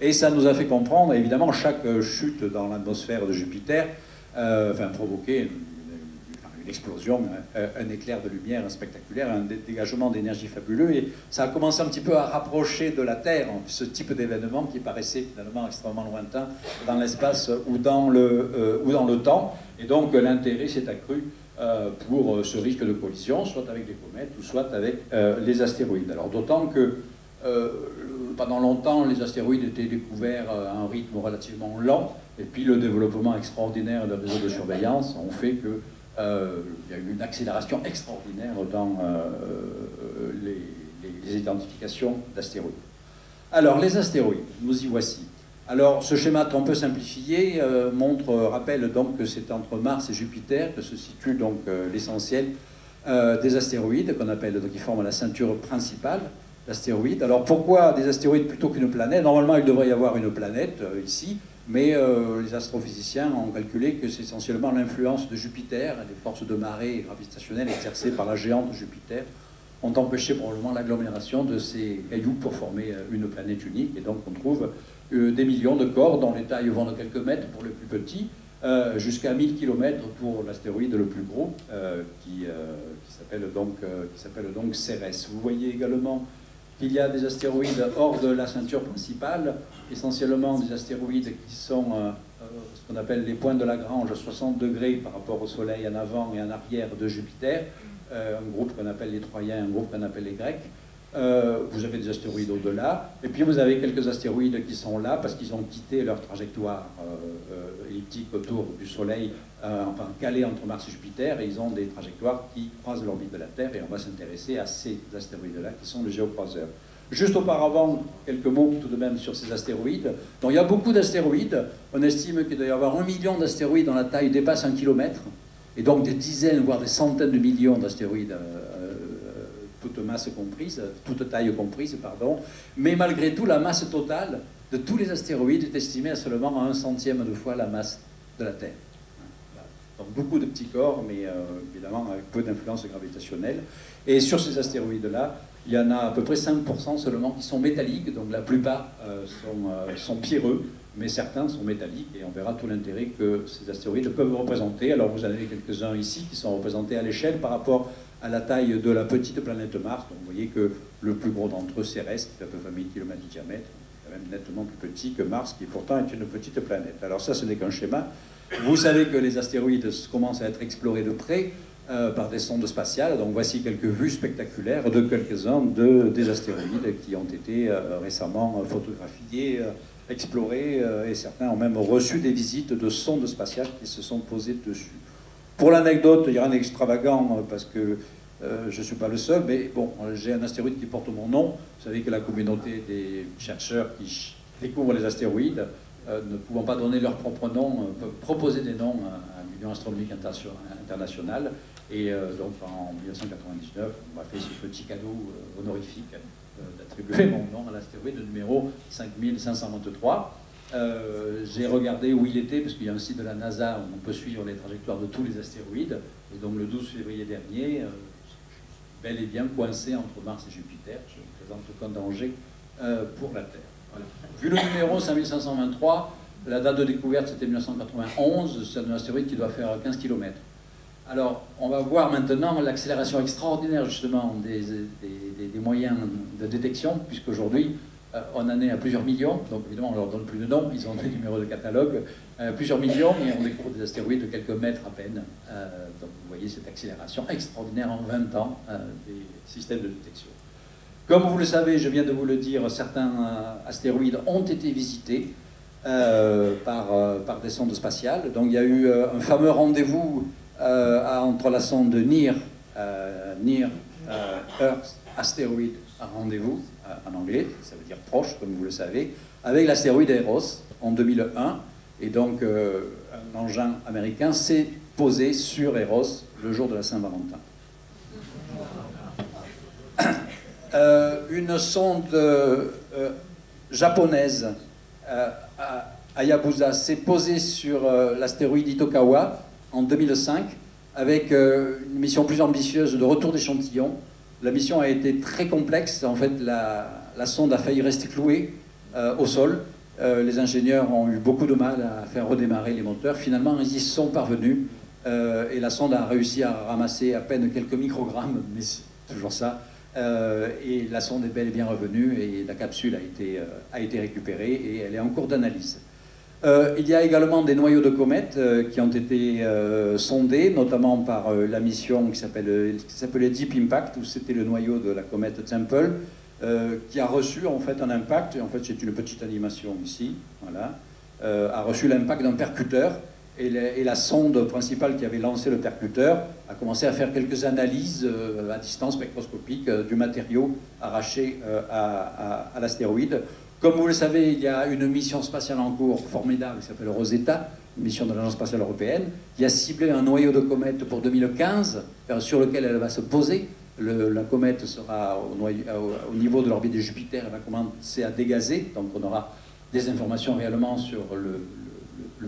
Et ça nous a fait comprendre, évidemment, chaque chute dans l'atmosphère de Jupiter, euh, enfin, provoquait une, explosion, un, un, éclair de lumière spectaculaire, un dégagement d'énergie fabuleux. Et ça a commencé un petit peu à rapprocher de la Terre ce type d'événement qui paraissait finalement extrêmement lointain dans l'espace ou, dans le, euh, ou dans le temps. Et donc l'intérêt s'est accru euh, pour ce risque de collision, soit avec les comètes ou soit avec euh, les astéroïdes. Alors d'autant que euh, pendant longtemps, les astéroïdes étaient découverts à un rythme relativement lent, et puis le développement extraordinaire d'un réseau de surveillance ont fait qu'il euh, y a eu une accélération extraordinaire dans euh, les, les, identifications d'astéroïdes. Alors, les astéroïdes, nous y voici. Alors, ce schéma un peu simplifié euh, montre, rappelle donc que c'est entre Mars et Jupiter que se situe donc l'essentiel des astéroïdes qu'on appelle, donc qui forment la ceinture principale Alors pourquoi des astéroïdes plutôt qu'une planète? Normalement, il devrait y avoir une planète euh, ici, mais euh, les astrophysiciens ont calculé que c'est essentiellement l'influence de Jupiter, les forces de marée gravitationnelles exercées par la géante Jupiter, ont empêché probablement l'agglomération de ces cailloux pour former euh, une planète unique. Et donc on trouve des millions de corps dont les tailles vont de quelques mètres pour les plus petits, euh, jusqu'à 1000 km pour l'astéroïde le plus gros, qui, qui s'appelle donc, donc Cérès. Vous voyez également qu'il y a des astéroïdes hors de la ceinture principale, essentiellement des astéroïdes qui sont euh, euh ce qu'on appelle les points de Lagrange, 60 degrés par rapport au Soleil en avant et en arrière de Jupiter, euh, un groupe qu'on appelle les Troyens, un groupe qu'on appelle les Grecs. Euh, vous avez des astéroïdes au-delà, et puis vous avez quelques astéroïdes qui sont là parce qu'ils ont quitté leur trajectoire euh, euh, elliptique autour du Soleil, enfin calés entre Mars et Jupiter, et ils ont des trajectoires qui croisent l'orbite de la Terre, et on va s'intéresser à ces astéroïdes-là qui sont les géocroiseurs. Juste auparavant, quelques mots tout de même sur ces astéroïdes. Donc il y a beaucoup d'astéroïdes, on estime qu'il doit y avoir un million d'astéroïdes dont la taille dépasse un kilomètre, et donc des dizaines, voire des centaines de millions d'astéroïdes toute masse comprise, toute taille comprise, pardon. Mais malgré tout, la masse totale de tous les astéroïdes est estimée à seulement un centième de fois la masse de la Terre. Donc beaucoup de petits corps, mais euh, évidemment avec peu d'influence gravitationnelle. Et sur ces astéroïdes-là, il y en a à peu près 5% seulement qui sont métalliques, donc la plupart euh, sont, euh, sont pierreux, mais certains sont métalliques, et on verra tout l'intérêt que ces astéroïdes peuvent représenter. Alors vous en avez quelques-uns ici qui sont représentés à l'échelle par rapport à la taille de la petite planète Mars. Donc vous voyez que le plus gros d'entre eux, Cérès, qui fait à peu près 1000 km de diamètre, même nettement plus petit que Mars, qui pourtant est une petite planète. Alors ça, ce n'est qu'un schéma. Vous savez que les astéroïdes commencent à être explorés de près euh, par des sondes spatiales. Donc voici quelques vues spectaculaires de quelques-uns de, des astéroïdes qui ont été euh, récemment photographiés, euh, explorés, et certains ont même reçu des visites de sondes spatiales qui se sont posées dessus. Pour l'anecdote, il y a un extravagant parce que euh, je ne suis pas le seul, mais bon, j'ai un astéroïde qui porte mon nom. Vous savez que la communauté des chercheurs qui découvrent les astéroïdes, euh, ne pouvant pas donner leur propre nom, euh, peuvent proposer des noms à, l'Union astronomique internationale. Et euh, donc en 1999, on m'a fait ce petit cadeau euh, honorifique euh, d'attribuer mon nom à l'astéroïde numéro 5523. Euh, j'ai regardé où il était, parce qu'il y a un site de la NASA où on peut suivre les trajectoires de tous les astéroïdes. Et donc le 12 février dernier, euh, bel et bien coincé entre Mars et Jupiter. Je ne présente aucun danger euh, pour la Terre. Voilà. Vu le numéro 5523, la date de découverte c'était 1991, c'est un astéroïde qui doit faire 15 km. Alors, on va voir maintenant l'accélération extraordinaire justement des, des, moyens de détection, puisqu'aujourd'hui, on en est à plusieurs millions, donc évidemment on leur donne plus de nom, ils ont des numéros de catalogue, euh, plusieurs millions, mais on découvre des astéroïdes de quelques mètres à peine. Euh, donc vous voyez cette accélération extraordinaire en 20 ans euh, des systèmes de détection. Comme vous le savez, je viens de vous le dire, certains euh, astéroïdes ont été visités euh, par, des sondes spatiales. Donc il y a eu un fameux rendez-vous entre la sonde NIR, NIR Earth Asteroid Rendez-vous en anglais, ça veut dire proche, comme vous le savez, avec l'astéroïde Eros en 2001. Et donc, euh, un engin américain s'est posé sur Eros le jour de la Saint-Valentin. Euh, une sonde euh, japonaise, Hayabusa, s'est posée sur l'astéroïde Itokawa en 2005 avec une mission plus ambitieuse de retour d'échantillons la mission a été très complexe. En fait, la, sonde a failli rester clouée euh, au sol. les ingénieurs ont eu beaucoup de mal à faire redémarrer les moteurs. Finalement, ils y sont parvenus et la sonde a réussi à ramasser à peine quelques microgrammes, mais c'est toujours ça. et la sonde est bel et bien revenue et la capsule a été récupérée et elle est en cours d'analyse. Euh, il y a également des noyaux de comètes euh, qui ont été euh, sondés, notamment par la mission qui s'appelait Deep Impact, où c'était le noyau de la comète Temple, qui a reçu en fait un impact, en fait c'est une petite animation ici, voilà, a reçu l'impact d'un percuteur, et, la sonde principale qui avait lancé le percuteur a commencé à faire quelques analyses à distance spectroscopique du matériau arraché à l'astéroïde comme vous le savez, il y a une mission spatiale en cours formidable qui s'appelle Rosetta, une mission de l'Agence spatiale européenne, qui a ciblé un noyau de comète pour 2015 sur lequel elle va se poser. la comète sera au, niveau de l'orbite de Jupiter, elle va commencer à dégazer, donc on aura des informations réellement sur le,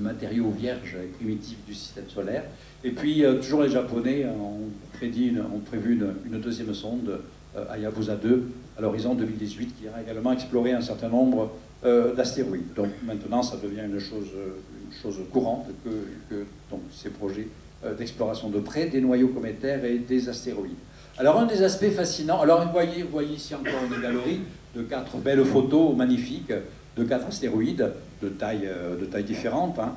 matériau vierge et primitif du système solaire. Et puis, euh, toujours les Japonais ont, prévu une, deuxième sonde, euh, Hayabusa 2, à l'horizon 2018, qui ira également explorer un certain nombre euh, d'astéroïdes. Donc maintenant, ça devient une chose, courante que, ces projets euh, d'exploration de près des noyaux cométaires et des astéroïdes. Alors un des aspects fascinants, alors vous voyez, ici encore une galerie de quatre belles photos magnifiques de quatre astéroïdes de taille, euh, de taille différente. Hein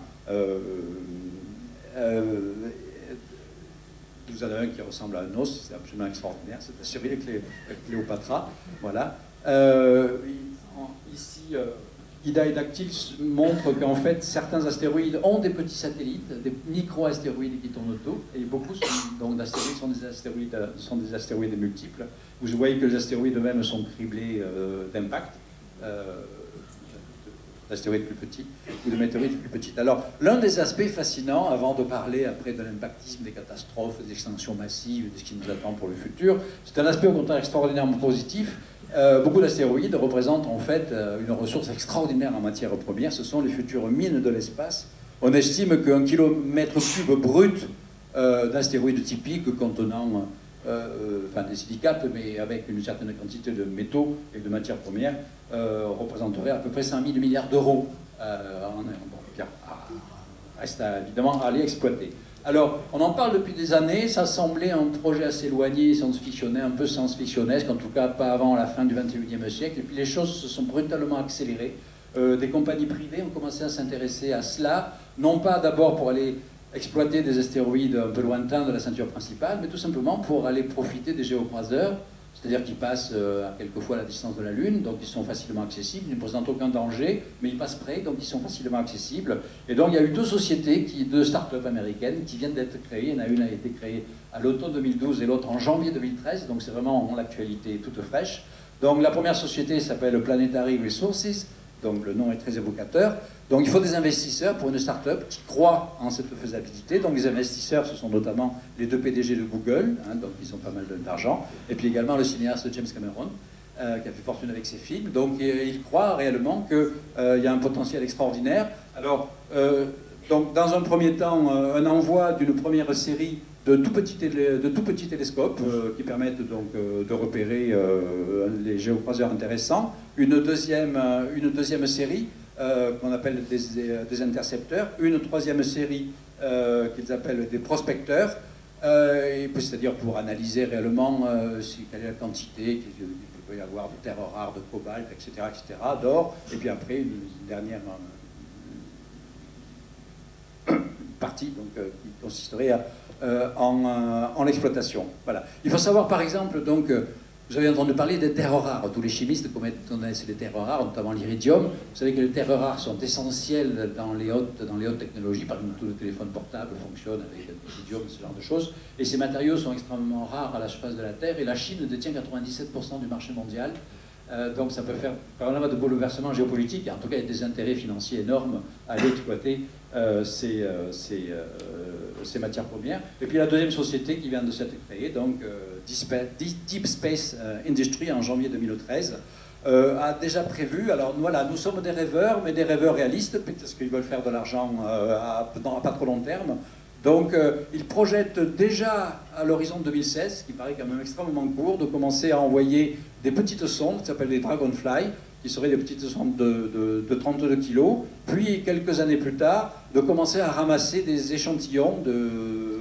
vous en avez un qui ressemble à un os, c'est absolument extraordinaire, c'est assuré avec Cléopatra. Voilà. Euh, ici, euh, Ida et Dactyl montre qu'en fait, certains astéroïdes ont des petits satellites, des micro-astéroïdes qui tournent autour, et beaucoup d'astéroïdes sont des astéroïdes, sont des astéroïdes multiples. Vous voyez que les astéroïdes eux-mêmes sont criblés euh, d'impact. D'astéroïdes plus petits ou de météorites plus petites. Alors, l'un des aspects fascinants, avant de parler après de l'impactisme, des catastrophes, des extinctions massives, de ce qui nous attend pour le futur, c'est un aspect au contraire extraordinairement positif. Euh, beaucoup d'astéroïdes représentent en fait euh, une ressource extraordinaire en matière première. Ce sont les futures mines de l'espace. On estime qu'un kilomètre cube brut euh, d'astéroïdes typiques contenant euh, enfin des silicates, mais avec une certaine quantité de métaux et de matières premières, euh, représenterait à peu près 5 000 milliards d'euros. Euh, bon, reste évidemment à aller exploiter. Alors, on en parle depuis des années, ça semblait un projet assez éloigné, science-fictionnel, un peu science-fictionnesque, en tout cas pas avant la fin du 21e siècle, et puis les choses se sont brutalement accélérées. des compagnies privées ont commencé à s'intéresser à cela, non pas d'abord pour aller exploiter des astéroïdes un peu lointains de la ceinture principale, mais tout simplement pour aller profiter des géocroiseurs, c'est-à-dire qu'ils passent euh, à quelquefois la distance de la Lune, donc ils sont facilement accessibles, ils ne présentent aucun danger, mais ils passent près, donc ils sont facilement accessibles. Et donc il y a eu deux sociétés, deux start-up américaines, qui viennent d'être créées. Il y en a une a été créée à l'automne 2012 et l'autre en janvier 2013, donc c'est vraiment l'actualité toute fraîche. Donc la première société s'appelle Planetary Resources, donc le nom est très évocateur. Donc il faut des investisseurs pour une start-up qui croit en cette faisabilité. Donc les investisseurs, ce sont notamment les deux PDG de Google, hein, donc ils ont pas mal d'argent, et puis également le cinéaste James Cameron, euh, qui a fait fortune avec ses films. Donc euh, il croit réellement qu'il euh, y a un potentiel extraordinaire. Alors, donc, dans un premier temps, un envoi d'une première série de tout petits, télescopes qui permettent donc de repérer les géocroiseurs intéressants. Une deuxième, une deuxième série euh, qu'on appelle des, intercepteurs, une troisième série euh, qu'ils appellent des prospecteurs, euh, c'est-à-dire pour analyser réellement quelle est la quantité qu'il peut y avoir de terres rares, de cobalt, etc., etc., d'or, et puis après une, dernière partie donc, qui consisterait en, en l'exploitation. Voilà. Il faut savoir par exemple donc vous avez entendu parler des terres rares. Tous les chimistes connaissent les terres rares, notamment l'iridium. Vous savez que les terres rares sont essentielles dans les hautes, dans les hautes technologies. Par exemple, tous les téléphones portables fonctionnent avec l'iridium, ce genre de choses. Et ces matériaux sont extrêmement rares à la surface de la Terre. Et la Chine détient 97% du marché mondial. Euh, donc ça peut faire vraiment de bouleversements géopolitiques. En tout cas, il y a des intérêts financiers énormes à exploiter euh, ces, euh, ces, matières premières. Et puis la deuxième société qui vient de s'être créée, donc Deep Space Industry en janvier 2013, a déjà prévu, alors voilà, nous sommes des rêveurs, mais des rêveurs réalistes, parce qu'ils veulent faire de l'argent à, pas trop long terme. Donc, ils projettent déjà à l'horizon 2016, ce qui paraît quand même extrêmement court, de commencer à envoyer des petites sondes qui s'appellent des Dragonfly, qui seraient des petites sondes de, de, 32 kg, puis quelques années plus tard, de commencer à ramasser des échantillons de,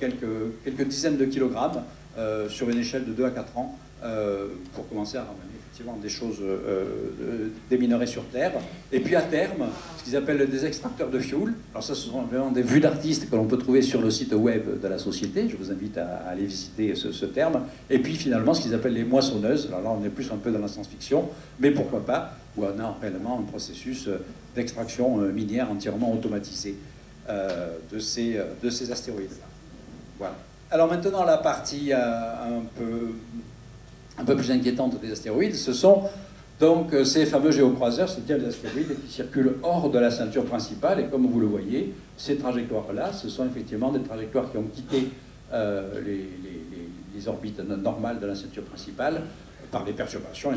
quelques dizaines de kilogrammes euh, sur une échelle de 2 à 4 ans, euh, pour commencer à ramener effectivement des choses, euh, des minerais sur Terre. Et puis à terme, ce qu'ils appellent des extracteurs de fuel. Alors ça, ce sont vraiment des vues d'artistes que l'on peut trouver sur le site web de la société. Je vous invite à, aller visiter ce, terme. Et puis finalement, ce qu'ils appellent les moissonneuses. Alors là, on est plus un peu dans la science-fiction, mais pourquoi pas, où on a réellement un processus d'extraction minière entièrement automatisé de ces, de ces astéroïdes-là. Voilà. Alors maintenant, la partie euh, un, peu, un peu plus inquiétante des astéroïdes, ce sont donc euh, ces fameux géocroiseurs, c'est-à-dire des astéroïdes qui circulent hors de la ceinture principale. Et comme vous le voyez, ces trajectoires-là, ce sont effectivement des trajectoires qui ont quitté euh, les, orbites normales de la ceinture principale par des perturbations